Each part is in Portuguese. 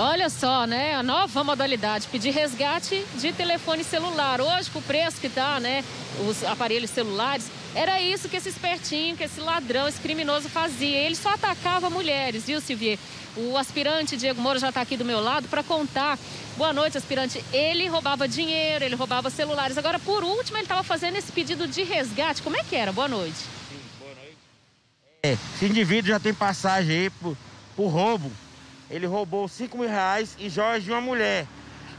Olha só, né? A nova modalidade, pedir resgate de telefone celular. Hoje, com o preço que tá, né? Os aparelhos celulares, era isso que esse espertinho, que esse ladrão, esse criminoso fazia. Ele só atacava mulheres, viu, Silvier? O aspirante Diego Moura já está aqui do meu lado para contar. Boa noite, aspirante. Ele roubava dinheiro, ele roubava celulares. Agora, por último, ele estava fazendo esse pedido de resgate. Como é que era? Boa noite. Sim, boa noite. É, esse indivíduo já tem passagem aí por, por roubo ele roubou 5 mil reais e de uma mulher.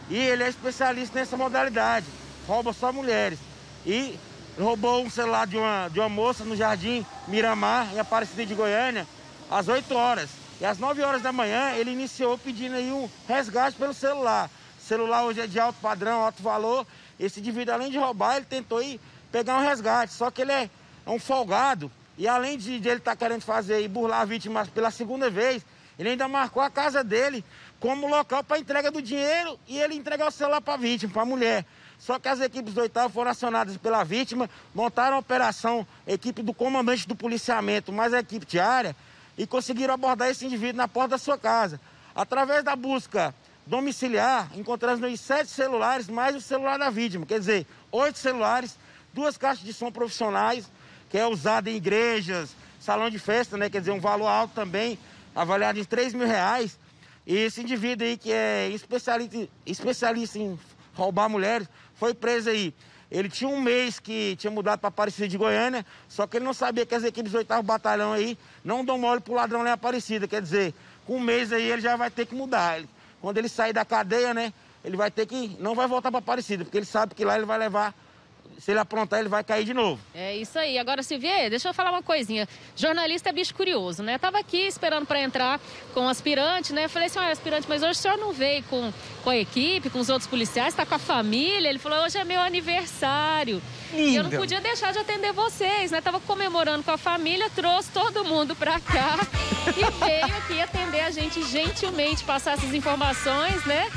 E ele é especialista nessa modalidade, rouba só mulheres. E roubou um celular de uma, de uma moça no Jardim Miramar, em Aparecida de Goiânia, às 8 horas. E às 9 horas da manhã ele iniciou pedindo aí um resgate pelo celular. O celular hoje é de alto padrão, alto valor. Esse indivíduo, além de roubar, ele tentou ir pegar um resgate. Só que ele é um folgado. E além de, de ele estar tá querendo fazer e burlar a vítima pela segunda vez, ele ainda marcou a casa dele como local para entrega do dinheiro e ele entregar o celular para a vítima, para a mulher. Só que as equipes do oitavo foram acionadas pela vítima, montaram a operação, equipe do comandante do policiamento, mais a equipe diária, e conseguiram abordar esse indivíduo na porta da sua casa. Através da busca domiciliar, encontramos sete celulares, mais o celular da vítima. Quer dizer, oito celulares, duas caixas de som profissionais, que é usado em igrejas, salão de festa, né? Quer dizer, um valor alto também avaliado em 3 mil reais. E esse indivíduo aí, que é especialista, especialista em roubar mulheres, foi preso aí. Ele tinha um mês que tinha mudado para Aparecida de Goiânia, só que ele não sabia que as equipes do 8 Batalhão aí não dão mole pro ladrão lá em Aparecida. Quer dizer, com um mês aí ele já vai ter que mudar. Ele, quando ele sair da cadeia, né, ele vai ter que. não vai voltar para Aparecida, porque ele sabe que lá ele vai levar se ele aprontar, ele vai cair de novo. É isso aí. Agora, Silvia, deixa eu falar uma coisinha. Jornalista é bicho curioso, né? Tava aqui esperando para entrar com o aspirante, né? Falei assim, olha, aspirante, mas hoje o senhor não veio com, com a equipe, com os outros policiais, tá com a família. Ele falou, hoje é meu aniversário. Lindo. E eu não podia deixar de atender vocês, né? Tava comemorando com a família, trouxe todo mundo para cá e veio aqui atender a gente gentilmente, passar essas informações, né?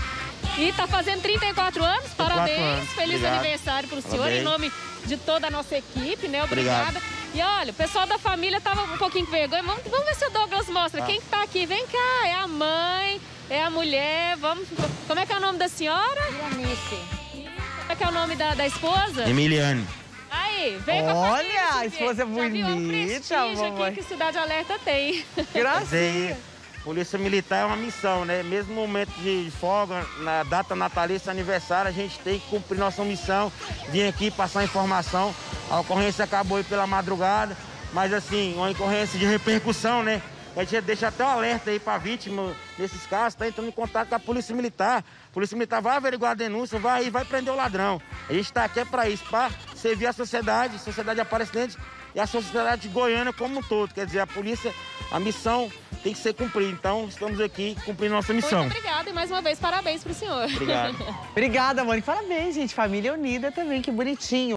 E está fazendo 34 anos, parabéns. Feliz Obrigado. aniversário para o senhor, em nome de toda a nossa equipe, né? Obrigada. Obrigado. E olha, o pessoal da família tava um pouquinho com vergonha. Vamos, vamos ver se o Douglas mostra. Ah. Quem está aqui? Vem cá, é a mãe, é a mulher. Vamos. Como é que é o nome da senhora? Iranice. Como é que é o nome da, da esposa? Emiliane. Aí, vem Olha, com a família, a esposa é bonita. Já viu o aqui que Cidade Alerta tem. Graças. Polícia Militar é uma missão, né? Mesmo no momento de folga, na data natalícia, aniversário, a gente tem que cumprir nossa missão, vir aqui passar informação. A ocorrência acabou aí pela madrugada, mas assim, uma ocorrência de repercussão, né? A gente deixa até o um alerta aí para a vítima nesses casos, tá entrando em contato com a Polícia Militar. A Polícia Militar vai averiguar a denúncia, vai e vai prender o ladrão. A gente está aqui é para isso, para servir a sociedade, sociedade aparecente e a sociedade goiana como um todo. Quer dizer, a polícia, a missão tem que ser cumprida. Então, estamos aqui cumprindo nossa missão. Muito obrigada e mais uma vez parabéns para o senhor. Obrigado. Obrigada, mãe. Parabéns, gente. Família unida também, que bonitinho.